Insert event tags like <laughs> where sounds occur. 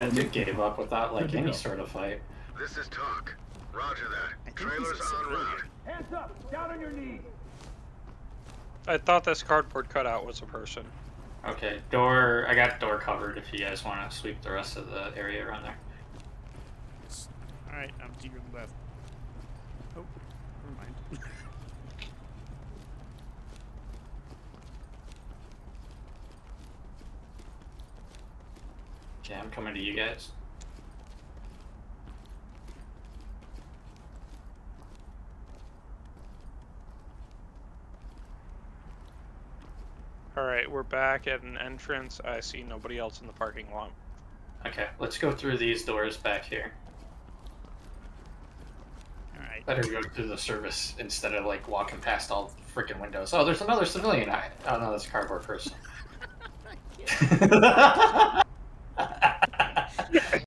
It gave up without like any sort of fight. This is talk. Roger that. think Trailers on en civilian. route. Hands up! Down on your knees! I thought this cardboard cutout was a person. Okay, door. I got door covered. If you guys want to sweep the rest of the area around there. Alright, I'm to your left. Okay, I'm coming to you guys. Alright, we're back at an entrance. I see nobody else in the parking lot. Okay, let's go through these doors back here. Alright. Better go through the service instead of like walking past all the freaking windows. Oh, there's another civilian. I oh no, that's a cardboard person. <laughs> <laughs>